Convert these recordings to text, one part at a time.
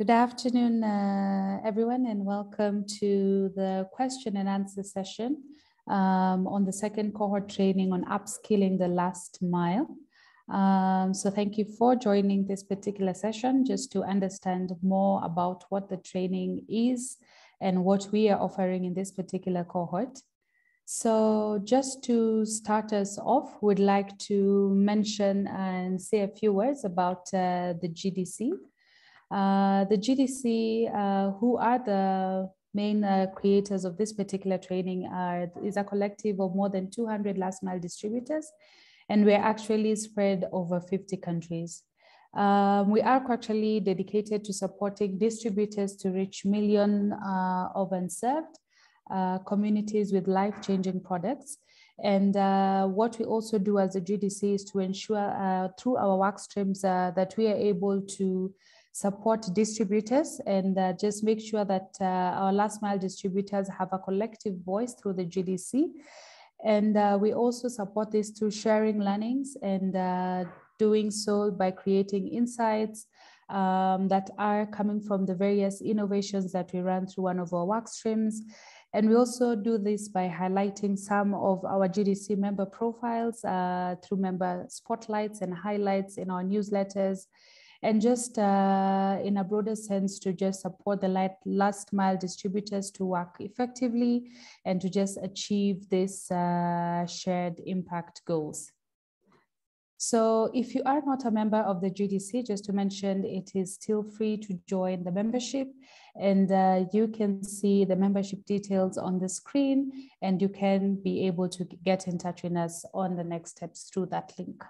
Good afternoon, uh, everyone, and welcome to the question and answer session um, on the second cohort training on upskilling the last mile. Um, so thank you for joining this particular session just to understand more about what the training is and what we are offering in this particular cohort. So just to start us off, we'd like to mention and say a few words about uh, the GDC. Uh, the GDC, uh, who are the main uh, creators of this particular training, are, is a collective of more than 200 last mile distributors, and we're actually spread over 50 countries. Um, we are actually dedicated to supporting distributors to reach million uh, of unserved uh, communities with life-changing products. And uh, what we also do as a GDC is to ensure through our work streams that we are able to support distributors and uh, just make sure that uh, our last mile distributors have a collective voice through the GDC. And we also support this through sharing learnings and doing so by creating insights, um, that are coming from the various innovations that we run through one of our work streams and we also do this by highlighting some of our GDC member profiles uh, through member spotlights and highlights in our newsletters. And just uh, in a broader sense, to just support the last mile distributors to work effectively and to just achieve this uh, shared impact goals. So if you are not a member of the GDC, just to mention, it is still free to join the membership and uh, you can see the membership details on the screen and you can be able to get in touch with us on the next steps through that link.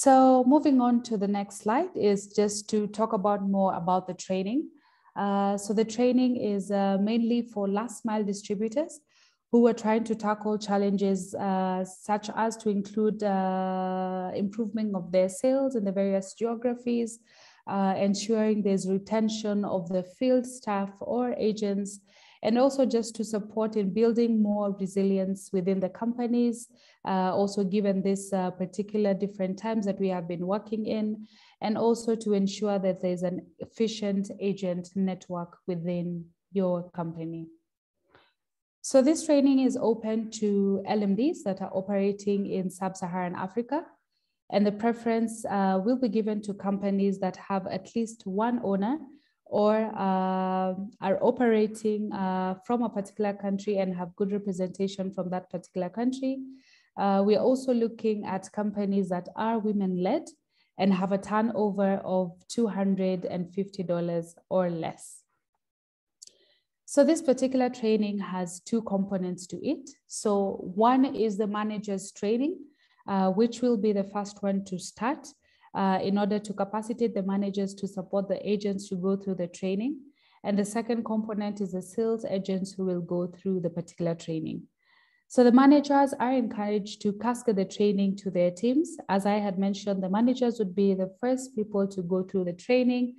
So moving on to the next slide is just to talk about more about the training. Uh, so the training is uh, mainly for last mile distributors who are trying to tackle challenges uh, such as to include uh, improvement of their sales in the various geographies, uh, ensuring there's retention of the field staff or agents, and also just to support in building more resilience within the companies, uh, also given this uh, particular different times that we have been working in, and also to ensure that there's an efficient agent network within your company. So this training is open to LMDs that are operating in sub-Saharan Africa. And the preference uh, will be given to companies that have at least one owner or uh, are operating uh, from a particular country and have good representation from that particular country. Uh, we are also looking at companies that are women-led and have a turnover of $250 or less. So this particular training has two components to it. So one is the manager's training, uh, which will be the first one to start uh, in order to capacitate the managers to support the agents to go through the training. And the second component is the sales agents who will go through the particular training. So the managers are encouraged to cascade the training to their teams. As I had mentioned, the managers would be the first people to go through the training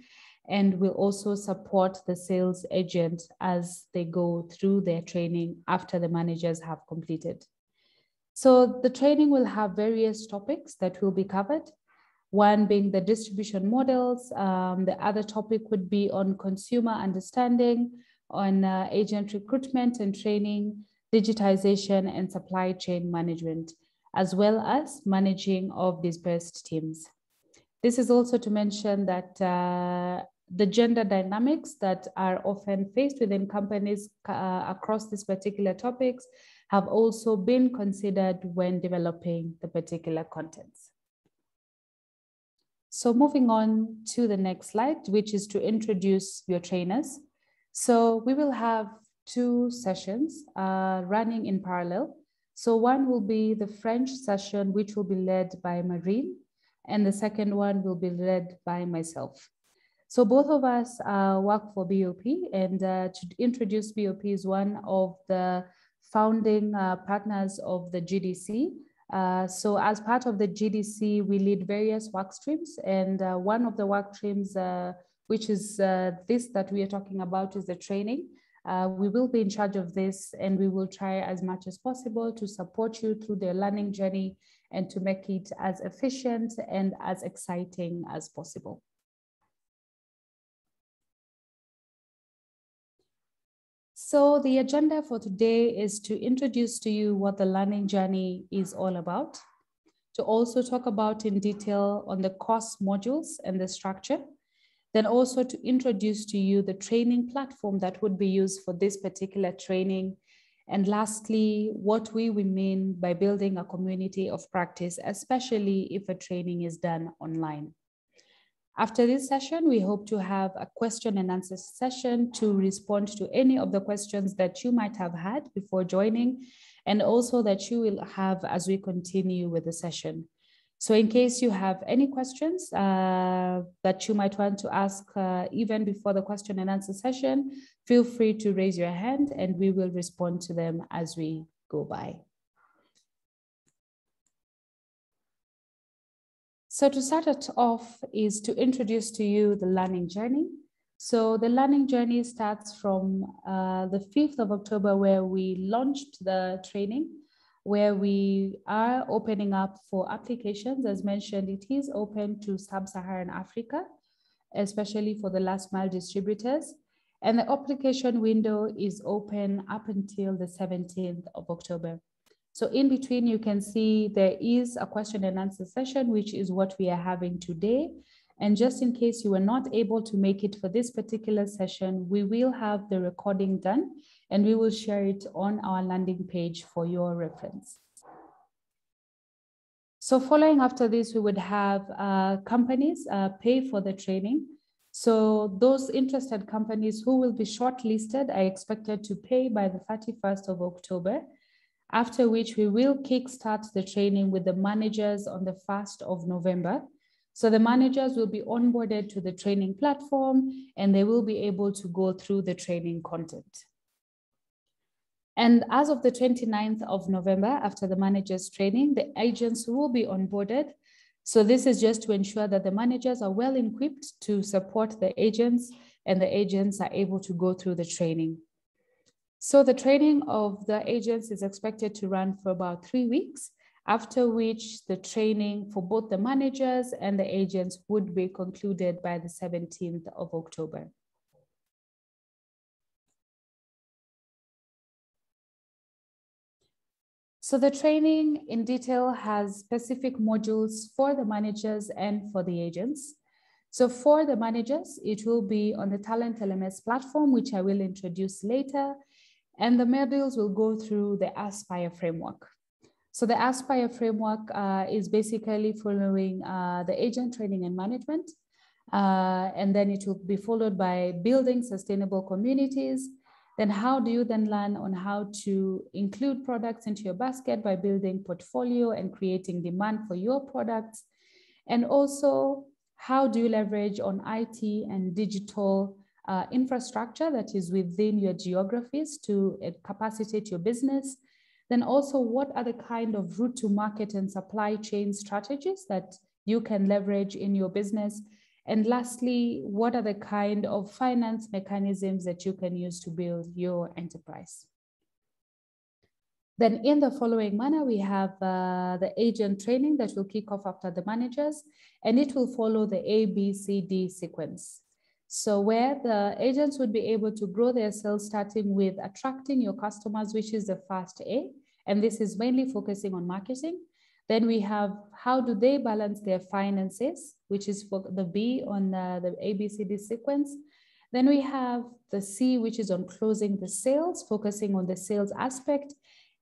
and will also support the sales agent as they go through their training after the managers have completed. So the training will have various topics that will be covered. One being the distribution models. Um, the other topic would be on consumer understanding, on uh, agent recruitment and training, digitization and supply chain management, as well as managing of dispersed teams. This is also to mention that uh, the gender dynamics that are often faced within companies uh, across these particular topics have also been considered when developing the particular contents. So moving on to the next slide, which is to introduce your trainers. So we will have two sessions uh, running in parallel. So one will be the French session, which will be led by Marine, and the second one will be led by myself. So both of us uh, work for BOP and uh, to introduce BOP is one of the founding uh, partners of the GDC. Uh, so as part of the GDC, we lead various work streams and uh, one of the work streams, uh, which is this that we are talking about is the training. we will be in charge of this and we will try as much as possible to support you through the learning journey and to make it as efficient and as exciting as possible. So the agenda for today is to introduce to you what the learning journey is all about, to also talk about in detail on the course modules and the structure, then also to introduce to you the training platform that would be used for this particular training. And lastly, what we, mean by building a community of practice, especially if a training is done online. After this session, we hope to have a question and answer session to respond to any of the questions that you might have had before joining, and also that you will have as we continue with the session. So in case you have any questions uh, that you might want to ask uh, even before the question and answer session, feel free to raise your hand and we will respond to them as we go by. So to start it off is to introduce to you the learning journey. So the learning journey starts from uh, the 5th of October where we launched the training where we are opening up for applications. As mentioned, it is open to sub-Saharan Africa, especially for the last mile distributors. And the application window is open up until the 17th of October. So in between, you can see there is a question and answer session, which is what we are having today. And just in case you were not able to make it for this particular session, we will have the recording done and we will share it on our landing page for your reference. So following after this, we would have uh, companies uh, pay for the training. So those interested companies who will be shortlisted are expected to pay by the 31st of October, after which we will kickstart the training with the managers on the 1st of November. So the managers will be onboarded to the training platform and they will be able to go through the training content. And as of the 29th of November, after the managers training, the agents will be onboarded. So this is just to ensure that the managers are well equipped to support the agents and the agents are able to go through the training. So the training of the agents is expected to run for about three weeks after which the training for both the managers and the agents would be concluded by the 17th of October. So the training in detail has specific modules for the managers and for the agents. So for the managers, it will be on the Talent LMS platform, which I will introduce later. And the modules will go through the Aspire framework. So the Aspire framework uh, is basically following uh, the agent training and management. Uh, and then it will be followed by building sustainable communities. Then how do you then learn on how to include products into your basket by building portfolio and creating demand for your products? And also how do you leverage on IT and digital uh, infrastructure that is within your geographies to uh, capacitate your business then also what are the kind of route to market and supply chain strategies that you can leverage in your business? And lastly, what are the kind of finance mechanisms that you can use to build your enterprise? Then in the following manner, we have uh, the agent training that will kick off after the managers, and it will follow the A, B, C, D sequence. So where the agents would be able to grow their sales starting with attracting your customers, which is the first A, and this is mainly focusing on marketing. Then we have how do they balance their finances, which is for the B on the, the ABCD sequence. Then we have the C, which is on closing the sales, focusing on the sales aspect.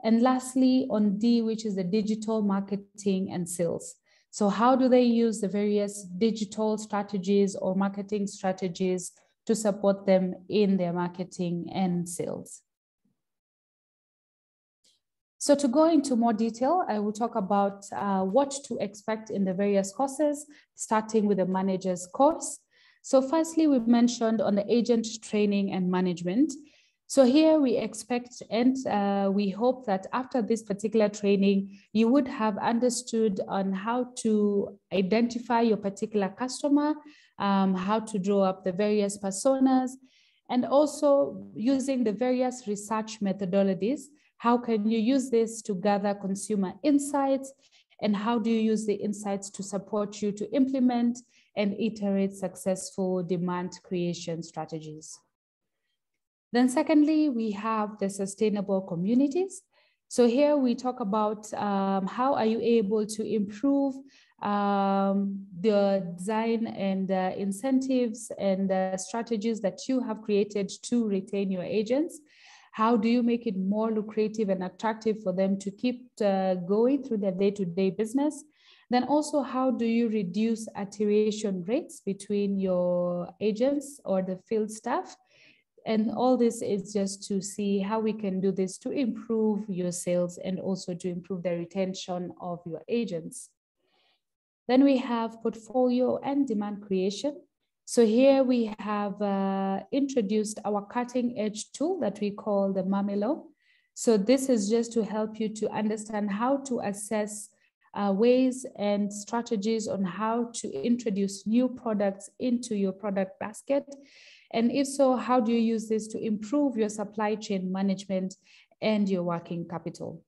And lastly, on D, which is the digital marketing and sales. So how do they use the various digital strategies or marketing strategies to support them in their marketing and sales? So to go into more detail, I will talk about uh, what to expect in the various courses, starting with the manager's course. So firstly, we mentioned on the agent training and management. So here we expect and uh, we hope that after this particular training, you would have understood on how to identify your particular customer, um, how to draw up the various personas, and also using the various research methodologies how can you use this to gather consumer insights and how do you use the insights to support you to implement and iterate successful demand creation strategies. Then secondly, we have the sustainable communities. So here we talk about um, how are you able to improve um, the design and uh, incentives and uh, strategies that you have created to retain your agents. How do you make it more lucrative and attractive for them to keep uh, going through their day-to-day -day business? Then also, how do you reduce attrition rates between your agents or the field staff? And all this is just to see how we can do this to improve your sales and also to improve the retention of your agents. Then we have portfolio and demand creation. So here we have uh, introduced our cutting edge tool that we call the Mamelo. So this is just to help you to understand how to assess uh, ways and strategies on how to introduce new products into your product basket. And if so, how do you use this to improve your supply chain management and your working capital?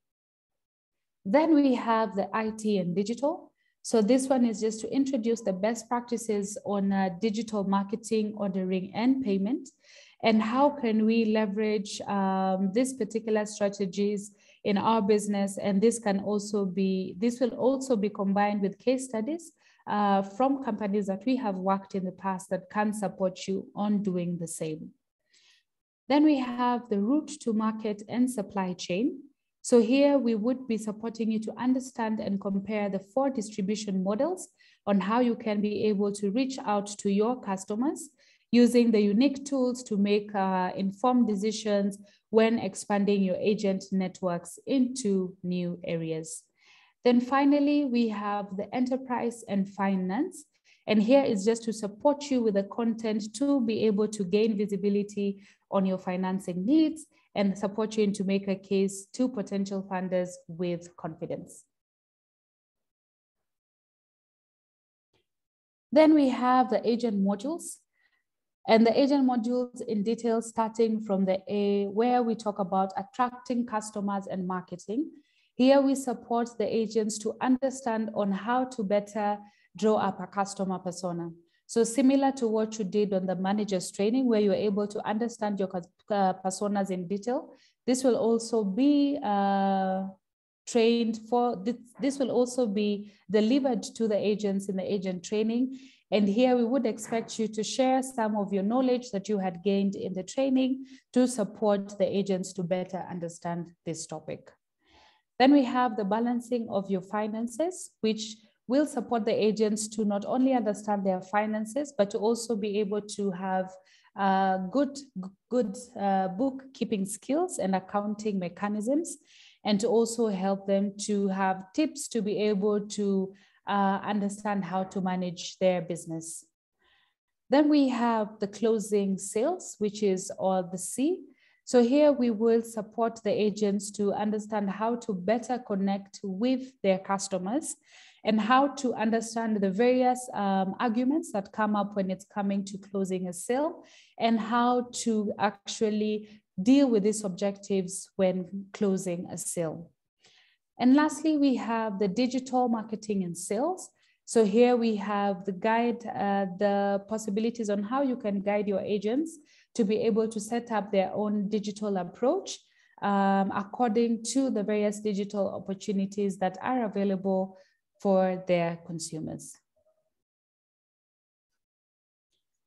Then we have the IT and digital. So this one is just to introduce the best practices on uh, digital marketing, ordering, and payment. And how can we leverage um, these particular strategies in our business? And this can also be, this will also be combined with case studies uh, from companies that we have worked in the past that can support you on doing the same. Then we have the route to market and supply chain. So here we would be supporting you to understand and compare the four distribution models on how you can be able to reach out to your customers using the unique tools to make uh, informed decisions when expanding your agent networks into new areas. Then finally, we have the enterprise and finance. And here is just to support you with the content to be able to gain visibility on your financing needs and support you in to make a case to potential funders with confidence. Then we have the agent modules. And the agent modules in detail, starting from the A, where we talk about attracting customers and marketing. Here we support the agents to understand on how to better draw up a customer persona. So similar to what you did on the manager's training, where you're able to understand your uh, personas in detail, this will also be uh, trained for, this, this will also be delivered to the agents in the agent training. And here we would expect you to share some of your knowledge that you had gained in the training to support the agents to better understand this topic. Then we have the balancing of your finances, which will support the agents to not only understand their finances, but to also be able to have uh, good, good uh, bookkeeping skills and accounting mechanisms, and to also help them to have tips to be able to uh, understand how to manage their business. Then we have the closing sales, which is all the C. So here we will support the agents to understand how to better connect with their customers and how to understand the various um, arguments that come up when it's coming to closing a sale and how to actually deal with these objectives when closing a sale. And lastly, we have the digital marketing and sales. So here we have the guide, uh, the possibilities on how you can guide your agents to be able to set up their own digital approach um, according to the various digital opportunities that are available for their consumers.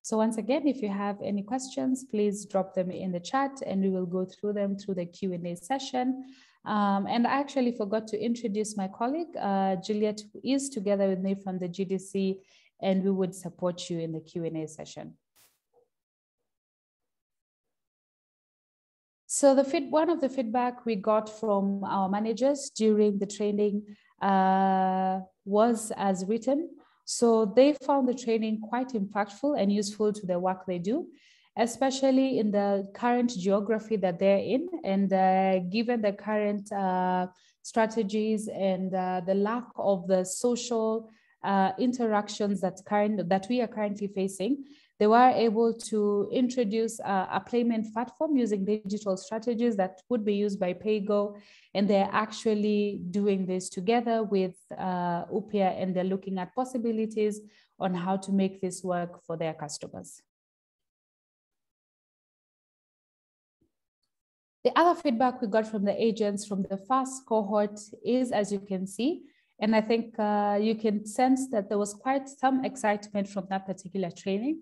So once again, if you have any questions, please drop them in the chat and we will go through them through the Q&A session. Um, and I actually forgot to introduce my colleague, uh, Juliet, who is together with me from the GDC, and we would support you in the Q&A session. So the one of the feedback we got from our managers during the training uh, was as written. So they found the training quite impactful and useful to the work they do, especially in the current geography that they're in. And uh, given the current uh, strategies and uh, the lack of the social uh, interactions that, current, that we are currently facing, they were able to introduce a, a payment platform using digital strategies that would be used by PayGo. And they're actually doing this together with uh, Upya and they're looking at possibilities on how to make this work for their customers. The other feedback we got from the agents from the first cohort is, as you can see, and I think uh, you can sense that there was quite some excitement from that particular training,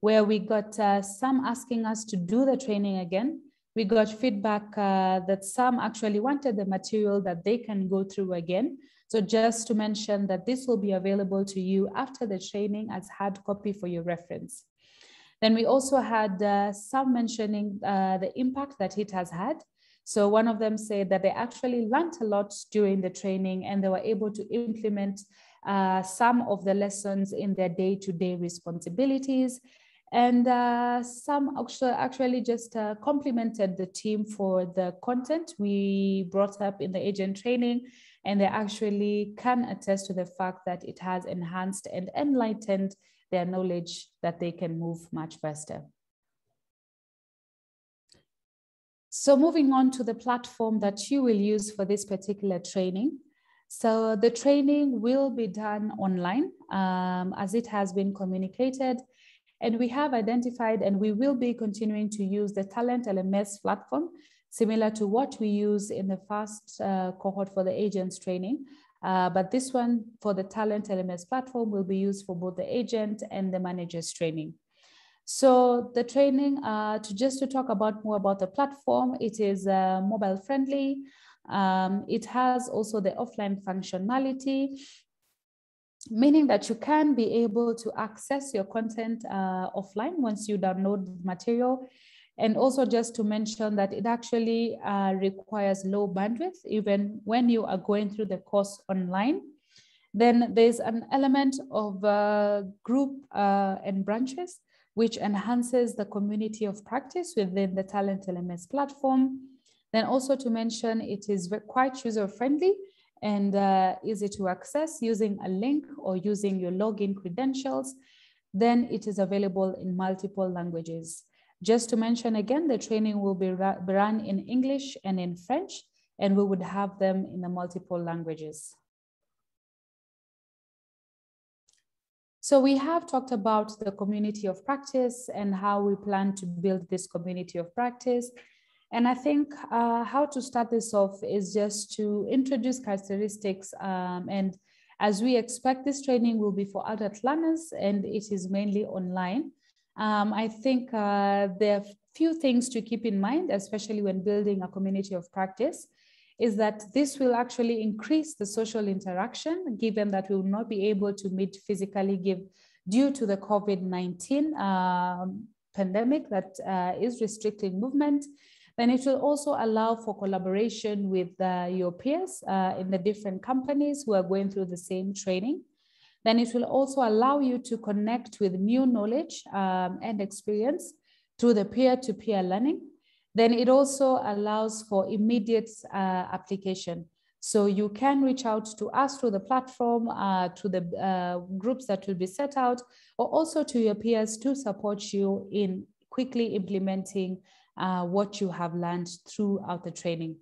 where we got uh, some asking us to do the training again. We got feedback uh, that some actually wanted the material that they can go through again. So just to mention that this will be available to you after the training as hard copy for your reference. Then we also had uh, some mentioning uh, the impact that it has had. So one of them said that they actually learned a lot during the training and they were able to implement uh, some of the lessons in their day-to-day responsibilities. And uh, some actually, actually just uh, complimented the team for the content we brought up in the agent training. And they actually can attest to the fact that it has enhanced and enlightened their knowledge that they can move much faster. So moving on to the platform that you will use for this particular training. So the training will be done online um, as it has been communicated. And we have identified and we will be continuing to use the Talent LMS platform, similar to what we use in the first uh, cohort for the agents training. Uh, but this one for the Talent LMS platform will be used for both the agent and the managers training. So the training, uh, to just to talk about more about the platform, it is uh, mobile friendly. Um, it has also the offline functionality, meaning that you can be able to access your content uh, offline once you download the material. And also just to mention that it actually uh, requires low bandwidth, even when you are going through the course online. Then there's an element of uh, group uh, and branches which enhances the community of practice within the Talent LMS platform. Then also to mention, it is quite user-friendly and uh, easy to access using a link or using your login credentials. Then it is available in multiple languages. Just to mention again, the training will be run in English and in French, and we would have them in the multiple languages. So we have talked about the community of practice and how we plan to build this community of practice. And I think uh, how to start this off is just to introduce characteristics. Um, and as we expect, this training will be for adult learners and it is mainly online. Um, I think uh, there are few things to keep in mind, especially when building a community of practice is that this will actually increase the social interaction given that we will not be able to meet physically give due to the COVID-19 um, pandemic that uh, is restricting movement. Then it will also allow for collaboration with uh, your peers uh, in the different companies who are going through the same training. Then it will also allow you to connect with new knowledge um, and experience through the peer-to-peer -peer learning. Then it also allows for immediate uh, application. So you can reach out to us through the platform, uh, to the uh, groups that will be set out, or also to your peers to support you in quickly implementing uh, what you have learned throughout the training.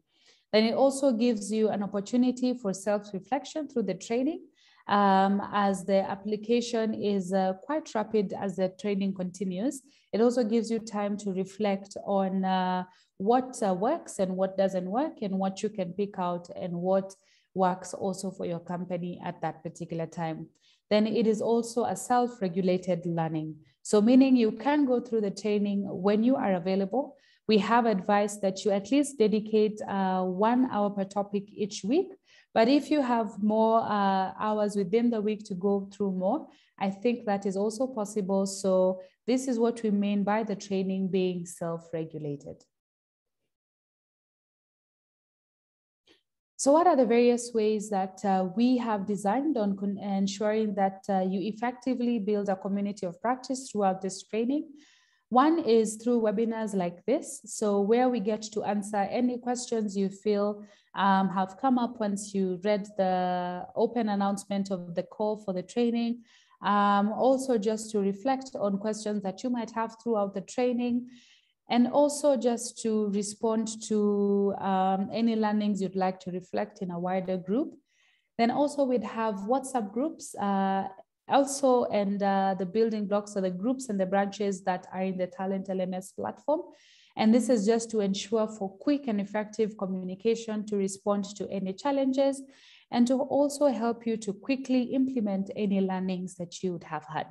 Then it also gives you an opportunity for self-reflection through the training um, as the application is uh, quite rapid as the training continues. It also gives you time to reflect on uh, what uh, works and what doesn't work and what you can pick out and what works also for your company at that particular time. Then it is also a self-regulated learning. So meaning you can go through the training when you are available. We have advised that you at least dedicate uh, one hour per topic each week but if you have more uh, hours within the week to go through more, I think that is also possible. So this is what we mean by the training being self-regulated. So what are the various ways that uh, we have designed on ensuring that uh, you effectively build a community of practice throughout this training? One is through webinars like this. So where we get to answer any questions you feel um, have come up once you read the open announcement of the call for the training. Um, also just to reflect on questions that you might have throughout the training and also just to respond to um, any learnings you'd like to reflect in a wider group. Then also we'd have WhatsApp groups uh, also and uh, the building blocks of the groups and the branches that are in the Talent LMS platform. And this is just to ensure for quick and effective communication to respond to any challenges and to also help you to quickly implement any learnings that you would have had.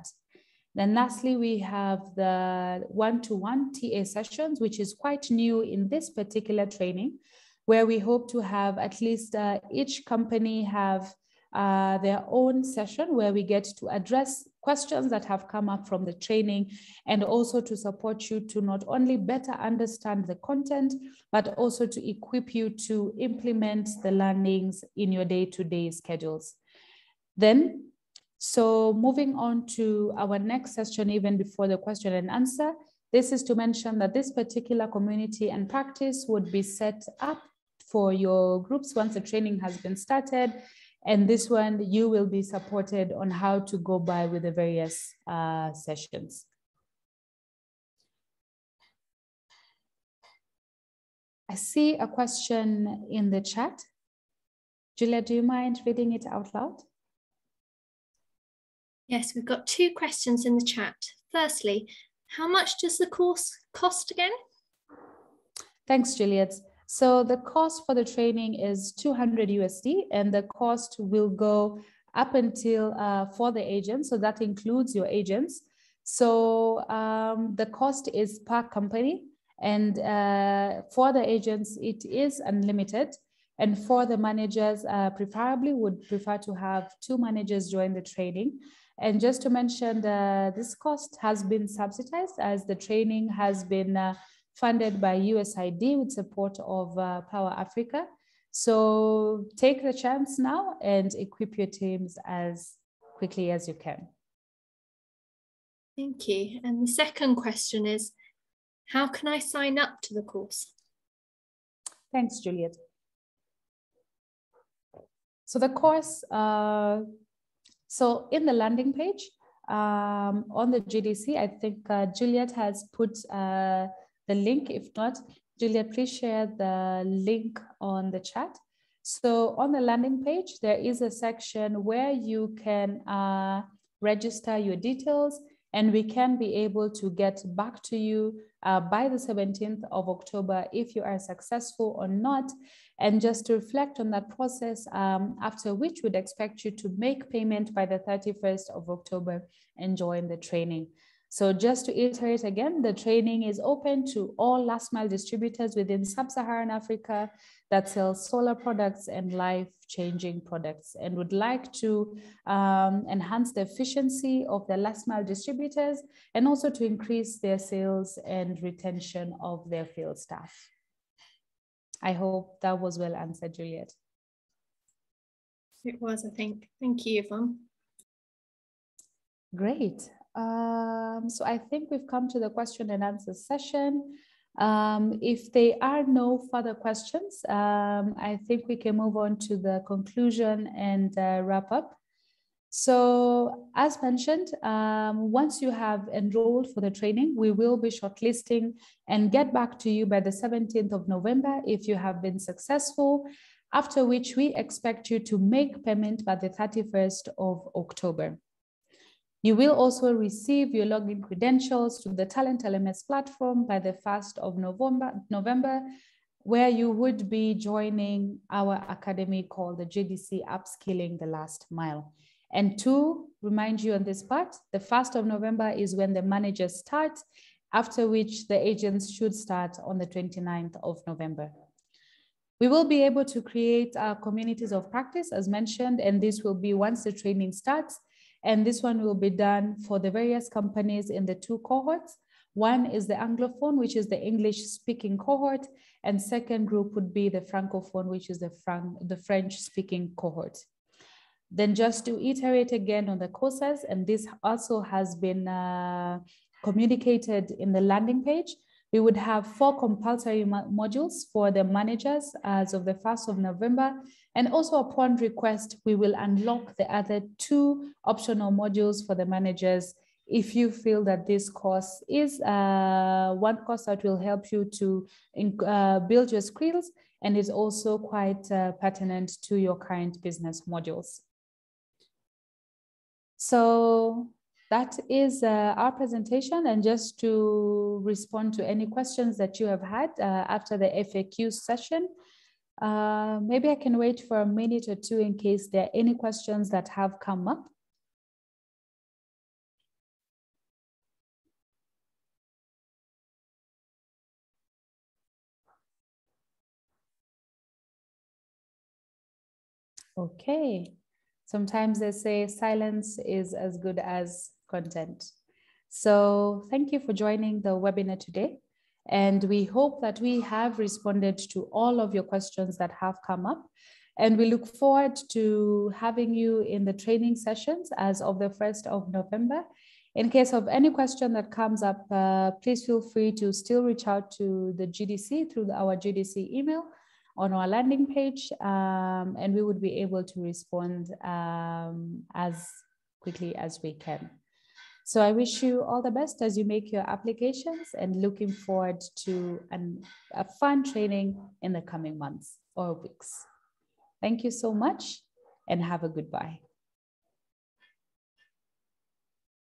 Then lastly, we have the one-to-one -one TA sessions, which is quite new in this particular training, where we hope to have at least uh, each company have uh, their own session where we get to address questions that have come up from the training and also to support you to not only better understand the content, but also to equip you to implement the learnings in your day-to-day -day schedules. Then so moving on to our next session, even before the question and answer, this is to mention that this particular community and practice would be set up for your groups once the training has been started. And this one, you will be supported on how to go by with the various uh, sessions. I see a question in the chat. Julia, do you mind reading it out loud? Yes, we've got two questions in the chat. Firstly, how much does the course cost again? Thanks, Juliet. So the cost for the training is 200 USD and the cost will go up until uh, for the agents. So that includes your agents. So um, the cost is per company and uh, for the agents, it is unlimited. And for the managers, uh, preferably would prefer to have two managers join the training. And just to mention, the, this cost has been subsidized as the training has been uh, funded by USAID with support of uh, Power Africa. So take the chance now and equip your teams as quickly as you can. Thank you. And the second question is, how can I sign up to the course? Thanks, Juliet. So the course uh, so in the landing page um, on the GDC, I think uh, Juliet has put uh, the link. If not, Juliet, please share the link on the chat. So on the landing page, there is a section where you can uh, register your details and we can be able to get back to you uh, by the 17th of October if you are successful or not and just to reflect on that process, um, after which we'd expect you to make payment by the 31st of October and join the training. So just to iterate again, the training is open to all last mile distributors within sub-Saharan Africa that sell solar products and life-changing products and would like to um, enhance the efficiency of the last mile distributors and also to increase their sales and retention of their field staff. I hope that was well answered, Juliet. It was, I think. Thank you, Yvonne. Great. Um, so I think we've come to the question and answer session. Um, if there are no further questions, um, I think we can move on to the conclusion and uh, wrap up. So as mentioned, um, once you have enrolled for the training, we will be shortlisting and get back to you by the 17th of November if you have been successful, after which we expect you to make payment by the 31st of October. You will also receive your login credentials to the Talent LMS platform by the 1st of November, November where you would be joining our academy called the GDC Upskilling the Last Mile. And two, remind you on this part, the 1st of November is when the managers start, after which the agents should start on the 29th of November. We will be able to create uh, communities of practice as mentioned, and this will be once the training starts. And this one will be done for the various companies in the two cohorts. One is the Anglophone, which is the English speaking cohort. And second group would be the Francophone, which is the, Fran the French speaking cohort. Then just to iterate again on the courses, and this also has been uh, communicated in the landing page. We would have four compulsory modules for the managers as of the 1st of November. And also upon request, we will unlock the other two optional modules for the managers if you feel that this course is uh, one course that will help you to uh, build your skills and is also quite uh, pertinent to your current business modules. So that is uh, our presentation and just to respond to any questions that you have had uh, after the FAQ session, uh, maybe I can wait for a minute or two in case there are any questions that have come up. Okay. Sometimes they say silence is as good as content. So thank you for joining the webinar today. And we hope that we have responded to all of your questions that have come up. And we look forward to having you in the training sessions as of the 1st of November. In case of any question that comes up, uh, please feel free to still reach out to the GDC through our GDC email on our landing page, um, and we would be able to respond um, as quickly as we can. So I wish you all the best as you make your applications and looking forward to an, a fun training in the coming months or weeks. Thank you so much and have a goodbye.